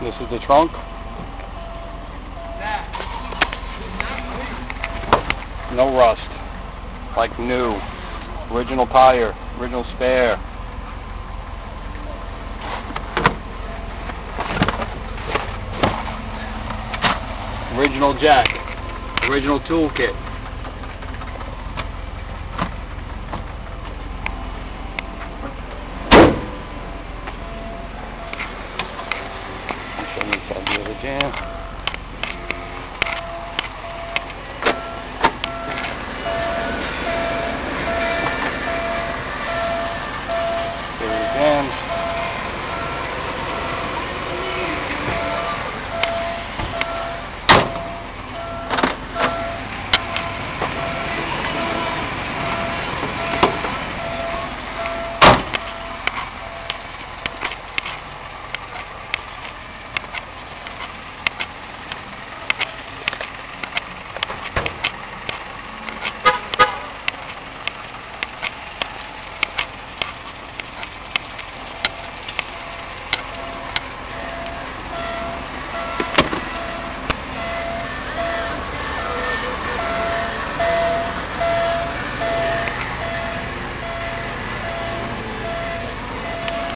This is the trunk. No rust. Like new. Original tire. Original spare. Original jack. Original toolkit. Jam.